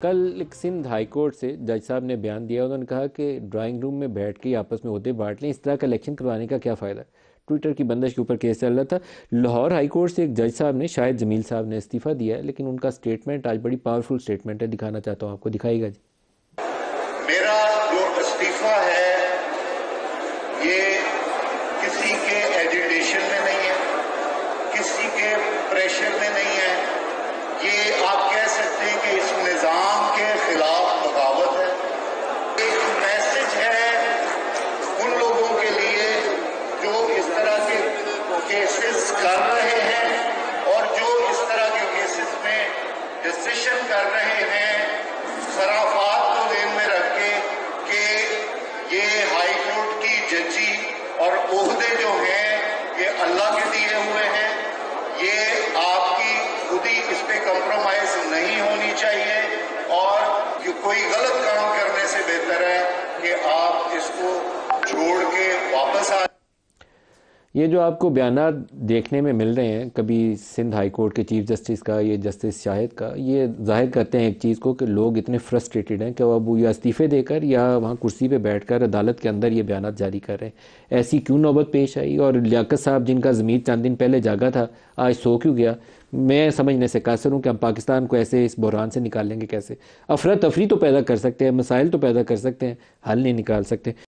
कल एक Sindh high court से जज साहब ने बयान दिया, उन्होंने कहा कि ड्राइंग रूम में बैठ के आपस में होते बांट लें इस तरह का इलेक्शन करवाने का क्या फ़ायदा? ट्विटर की बंदिश के ऊपर केस चल रहा था। लाहौर हाई कोर्ट से एक जज साहब ने, शायद जमील साहब ने इस्तीफ़ा दिया है लेकिन उनका स्टेटमेंट आज बड़ी पावरफुल स्टेटमेंट है, दिखाना चाहता हूँ आपको दिखाएगा जी। मेरा जो इस्तीफा है, ये किसी के एजुटेशन में नहीं है किसी के प्रेशर में नहीं है ये आप कह सकते हैं कि इस निज़ाम के खिलाफ बगावत है एक मैसेज है उन लोगों के लिए जो इस तरह के केसेस कर रहे हैं और जो इस तरह के केसेस में डिसीशन कर रहे हैं, सराफात को ध्यान में रख के कि ये हाई कोर्ट की जजी और ओहदे जो हैं, ये अल्लाह के दिए हुए हैं। ये आपकी खुद ही इस पर कंप्रोमाइज नहीं होनी चाहिए और कोई गलत काम करने से बेहतर है कि आप इसको छोड़ के वापस आ ये जो आपको बयान देखने में मिल रहे हैं, कभी सिंध हाई कोर्ट के चीफ जस्टिस का, ये जस्टिस शाहिद का, ये ज़ाहिर करते हैं एक चीज़ को कि लोग इतने फ्रस्ट्रेटेड हैं कि अब या इस्तीफ़े देकर या वहाँ कुर्सी पे बैठकर अदालत के अंदर ये बयान जारी कर रहे हैं। ऐसी क्यों नौबत पेश आई? और लियाकत साहब जिनका ज़मीर चंद दिन पहले जागा था, आज सो क्यों गया? मैं समझने से कासर हूँ कि हम पाकिस्तान को ऐसे इस बहरान से निकाल लेंगे कैसे? अफरा तफरी तो पैदा कर सकते हैं, मसाइल तो पैदा कर सकते हैं, हल नहीं निकाल सकते।